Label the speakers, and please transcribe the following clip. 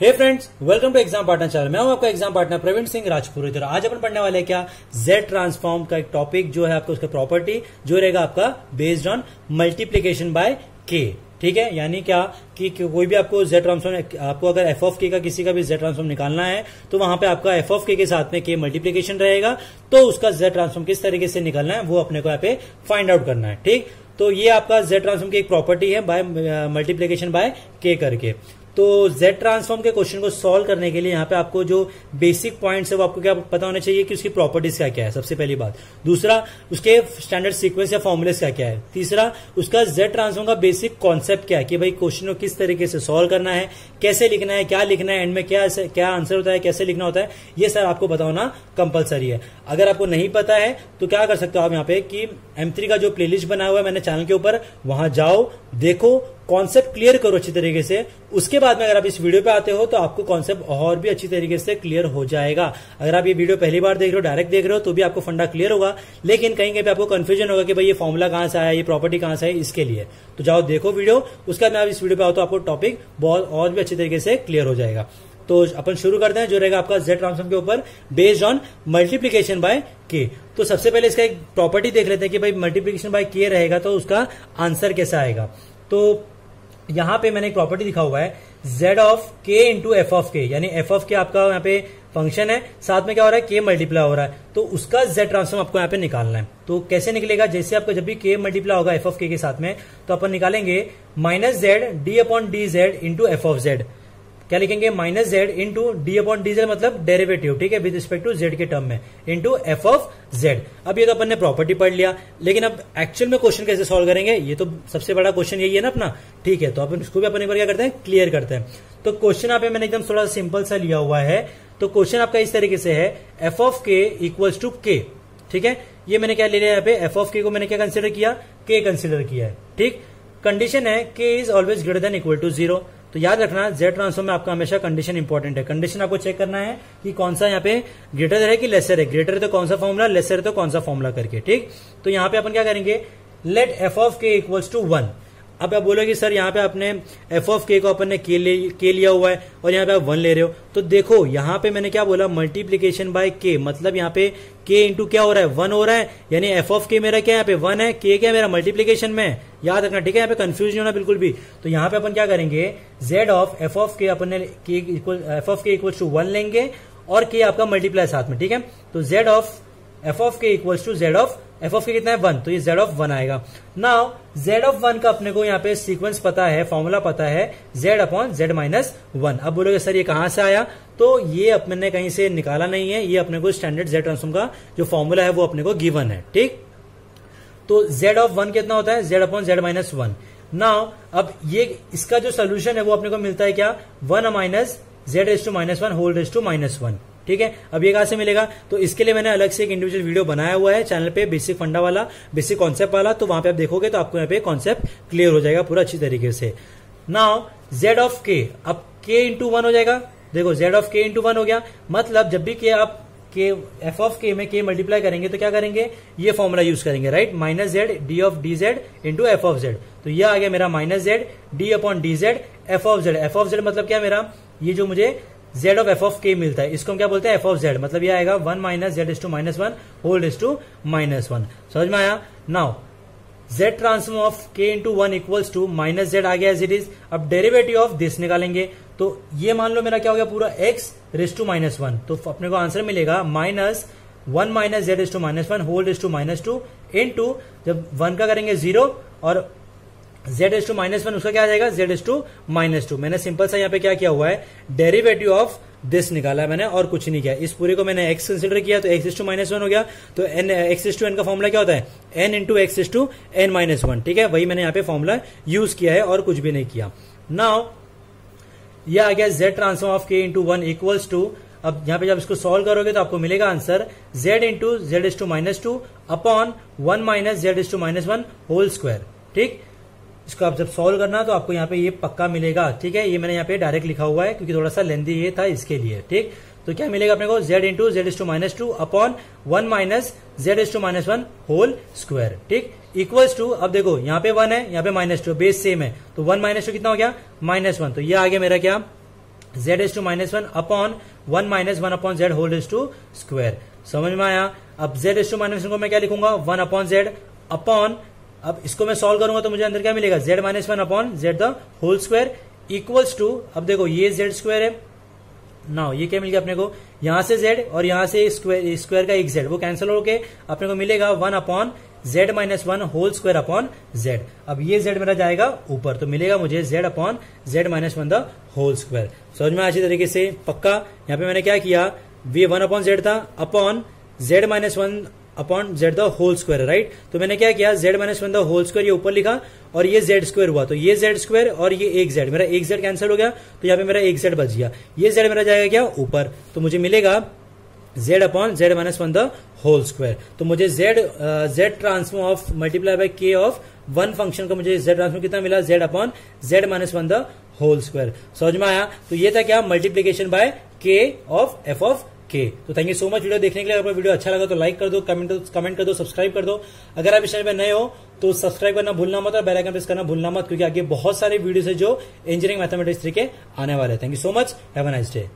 Speaker 1: Hey friends welcome to Exam Partner channel मैं हूँ आपका एग्ज़ाम पार्टनर प्रवीण सिंह राजपुरोहित और आज अपन पढ़ने वाले क्या? जेड ट्रांसफॉर्म का एक टॉपिक जो है आपका उसका प्रॉपर्टी जो रहेगा आपका बेस्ड ऑन मल्टीप्लीकेशन बाय के ठीक है? यानी क्या? कि कोई भी आपको जेड ट्रांसफॉर्म आपको अगर एफ़ ऑफ़ के का किसी का भी जेड ट्रांसफॉर्म निकालना है तो वहाँ पे आपका एफ़ ऑफ़ के के साथ में के मल्टीप्लीकेशन रहेगा। तो उसका जेड ट्रांसफॉर्म किस तरीके से निकालना है, वो अपने को यहाँ पे फाइंड आउट करना है। ठीक? तो ये आपका जेड ट्रांसफॉर्म की एक प्रॉपर्टी है बाय मल्टीप्लीकेशन बाय के करके। तो Z ट्रांसफॉर्म के क्वेश्चन को सॉल्व करने के लिए यहाँ पे आपको जो बेसिक पॉइंट्स है वो आपको क्या पता होना चाहिए कि उसकी प्रॉपर्टीज़ क्या क्या है, सबसे पहली बात। दूसरा, उसके स्टैंडर्ड सीक्वेंस या फॉर्मुलेस क्या क्या है। तीसरा, उसका Z ट्रांसफॉर्म का बेसिक कॉन्सेप्ट क्या है कि भाई क्वेश्चन को किस तरीके से सॉल्व करना है, कैसे लिखना है, क्या लिखना है एंड में क्या क्या आंसर होता है, कैसे लिखना होता है, ये सर आपको पता होना कंपलसरी है। अगर आपको नहीं पता है तो क्या कर सकते हो आप यहाँ पे कि M3 का जो प्लेलिस्ट बना हुआ है मैंने चैनल के ऊपर, वहाँ जाओ, देखो कॉन्सेप्ट क्लियर करो अच्छी तरीके से। उसके बाद में अगर आप इस वीडियो पे आते हो तो आपको कॉन्सेप्ट और भी अच्छी तरीके से क्लियर हो जाएगा। अगर आप ये वीडियो पहली बार देख रहे हो डायरेक्ट देख रहे हो तो भी आपको फंडा क्लियर होगा। लेकिन कहीं कहीं पे आपको कंफ्यूजन होगा कि भाई ये फॉर्मुला कहाँ से आया, ये प्रॉपर्टी कहाँ से है इसके लिए। तो जाओ, देखो वीडियो उसके बाद में आप इस वीडियो पे आओ तो आपको टॉपिक बहुत और भी अच्छी तरीके से क्लियर हो जाएगा। तो अपन शुरू करते हैं, जो रहेगा आपका जेड ट्रांसफॉर्म के ऊपर बेस्ड ऑन मल्टीप्लीकेशन बाय के तो सबसे पहले इसका एक प्रॉपर्टी देख लेते हैं कि भाई मल्टीप्लीकेशन बाय के रहेगा तो उसका आंसर कैसा आएगा। तो यहाँ पे मैंने एक प्रॉपर्टी दिखा हुआ है, z of k into f of k यानी एफ़ ऑफ़ के आपका यहाँ पे फ़ंक्शन है, साथ में क्या हो रहा है, k मल्टीप्लाई हो रहा है। तो उसका z ट्रांसफॉर्म आपको यहाँ पे निकालना है। तो कैसे निकलेगा, जैसे आपका जब भी k मल्टीप्लाई होगा एफ़ ऑफ़ के साथ में तो अपन निकालेंगे minus z d upon d z into f of z क्या लिखेंगे? Minus z into d upon d z मतलब डेरिवेटिव ठीक है? विद रिस्पेक्ट टू जेड के टर्म में। इंटू एफ़ ऑफ़ जेड अब ये तो अपन ने प्रॉपर्टी पढ़ लिया। लेकिन अब एक्चुअल में क्वेश्चन कैसे सॉल्व करेंगे? ये तो सबसे बड़ा क्वेश्चन यही है ना अपना। ठीक है तो अपन इसको भी अपन क्या करते हैं? क्लियर करते हैं। तो क्वेश्चन यहाँ पे मैंने एकदम थोड़ा सिंपल सा लिया हुआ है। तो क्वेश्चन आपका इस तरीके से है। F of k equals to k ठीक है? ये मैंने क्या ले लिया यहाँ पे? एफ़ ऑफ़ के को मैंने क्या कंसिडर किया? के कंसिडर किया है। ठीक? कंडीशन है k is always greater than equal to zero तो याद रखना जेड ट्रांसफॉर्म में आपका हमेशा कंडीशन इंपॉर्टेंट है। कंडीशन आपको चेक करना है कि कौन सा यहाँ पे ग्रेटर है कि लेसर है। ग्रेटर है तो कौन सा फॉर्मूला लेसर है तो कौन सा फॉर्मूला करके, ठीक? तो यहाँ पे अपन क्या करेंगे? Let f of k equals to one अब आप बोलोगे सर यहाँ पे आपने एफ़ ऑफ़ के को अपन ने के, ले, के लिया हुआ है और यहाँ पे आप वन ले रहे हो। तो देखो यहाँ पे मैंने क्या बोला? मल्टीप्लीकेशन बाय के मतलब यहाँ पे के इंटू क्या हो रहा है? वन हो रहा है। यानी एफ़ ऑफ़ के मेरा क्या यहाँ पे? वन है। के क्या मेरा? मल्टीप्लीकेशन में। याद रखना ठीक है? यहाँ पे कंफ्यूज नहीं होना बिल्कुल भी। तो यहाँ पे अपन क्या करेंगे? Z of f of k upon f of k equal to one लेंगे और के आपका मल्टीप्लाई साथ में ठीक है? तो z of f of k equals to z of f of k कितना है? वन तो ये जेड ऑफ़ वन आएगा। नाउ जेड ऑफ़ वन का अपने को यहाँ पे सीक्वेंस पता है फॉर्मूला पता है z upon z minus one अब बोलोगे, सर, ये कहाँ से आया? तो ये अपने ने कहीं से निकाला नहीं है। ये अपने को स्टैंडर्ड जेड ट्रांसफॉर्म का जो फॉर्मूला है, वो अपने को गिवन है। ठीक? तो जेड ऑफ़ वन कितना होता है? Z upon z minus one now अब ये, इसका जो सोल्यूशन है, वो अपने को मिलता है क्या? One minus z is to minus one whole is to minus one ठीक है? अब ये कहाँ से मिलेगा? तो इसके लिए मैंने अलग से एक इंडिविजुअल वीडियो बनाया हुआ है चैनल पे बेसिक फंडा वाला बेसिक कॉन्सेप्ट वाला तो वहाँ पे आप देखोगे तो आपको यहाँ पे कॉन्सेप्ट क्लियर हो जाएगा पूरा अच्छी तरीके से। नाउ जेड ऑफ़ के अब के इंटू वन हो जाएगा। देखो z of k into one हो गया। मतलब जब भी के आप के एफ़ ऑफ़ के में के मल्टीप्लाई करेंगे तो क्या करेंगे? ये फॉर्मूला यूज़ करेंगे right minus z d of d z into f of z तो ये आ गया मेरा minus z d upon d z f of z f of z मतलब क्या मेरा? ये जो मुझे जेड ऑफ़ एफ़ ऑफ़ के मिलता है। इसको हम क्या बोलते हैं? एफ़ ऑफ़ जेड मतलब ये आएगा one minus z is to minus one whole is to minus one समझ में आया? Now z transform of k into one equals to minus z आ गया एज इट इज़ अब डेरिवेटिव ऑफ़ दिस निकालेंगे। तो ये मान लो मेरा क्या हो गया पूरा? X raise to minus one तो अपने को आंसर मिलेगा। Minus one minus z is to minus one whole is to minus two into जब वन का करेंगे ज़ीरो और z is to minus one उसका क्या आ जाएगा? Z is to minus two मैंने सिंपल सा यहाँ पे क्या किया हुआ है? डेरिवेटिव ऑफ़ दिस निकाला मैंने और कुछ नहीं किया। इस पूरे को मैंने एक्स कंसिडर किया तो x is to minus one हो गया। तो n x is to n का फॉर्मुला क्या होता है? N into x is to n minus one ठीक है? वही मैंने यहाँ पे फॉर्मुला यूज़ किया है और कुछ भी नहीं किया। नाउ यह आ गया z transform of k into one equals to अब यहाँ पे जब इसको सॉल्व करोगे तो आपको मिलेगा answer z into z is to minus two upon one minus z is to minus one whole square ठीक? इसको आप जब सॉल्व करना तो आपको यहाँ पे ये पक्का मिलेगा, ठीक है? ये मैंने यहाँ पे डायरेक्ट लिखा हुआ है, क्योंकि थोड़ा सा लेंदी ये था इसके लिए, ठीक? तो क्या मिलेगा अपने को? Z into z is to minus two upon one minus z is to minus one whole square ठीक? इक्वल्स टू अब देखो, यहाँ पे वन है, यहाँ पे माइनस टू बेस सेम है। तो वन माइनस टू कितना हो गया? माइनस वन तो ये आ गया मेरा क्या? Z is to minus one upon one minus one upon z whole is to square समझ में आया? अब z is to minus one को मैं क्या लिखूँगा? वन अपॉन जेड अपॉन अब इसको मैं सॉल्व करूँगा तो मुझे अंदर क्या मिलेगा? Z minus one upon z the whole square equals to अब देखो, ये जेड स्क्वायर है। ना ये क्या मिल गया अपने को? यहाँ से जेड और यहाँ से स्क्वायर स्क्वायर का एक जेड वो कैंसिल होके अपने को मिलेगा one upon z minus one whole square upon z अब ये जेड मेरा जाएगा ऊपर तो मिलेगा मुझे z upon z minus one the whole square समझ में अच्छी तरीके से? पक्का? यहाँ पे मैंने क्या किया? वी वन अपॉन जेड था upon z minus one upon z the whole square right तो मैंने क्या किया? Z minus one the whole square ये ऊपर लिखा और ये जेड स्क्वायर हुआ। तो ये जेड स्क्वायर और ये एक जेड मेरा एक जेड कैंसिल हो गया तो यहाँ पे मेरा एक जेड बच गया। ये जेड मेरा जाएगा क्या? ऊपर। तो मुझे मिलेगा z upon z minus one the whole square तो मुझे z z transform of multiply by k of one function का मुझे जेड ट्रांसफॉर्म कितना मिला? Z upon z minus one the whole square समझ में आया? तो ये था क्या? Multiplication by k of f of k तो thank you so much video देखने के लिए। अगर वीडियो अच्छा लगा तो लाइक कर दो कमेंट कमेंट कर दो सब्सक्राइब कर दो। अगर आप इस चैनल पर नए हो तो सब्सक्राइब करना भूलना मत और बेल आइकन प्रेस करना भूलना मत, क्योंकि आगे बहुत सारे वीडियो है जो इंजीनियरिंग मैथमेटिक्स के आने वाले हैं। Thank you so much have a nice day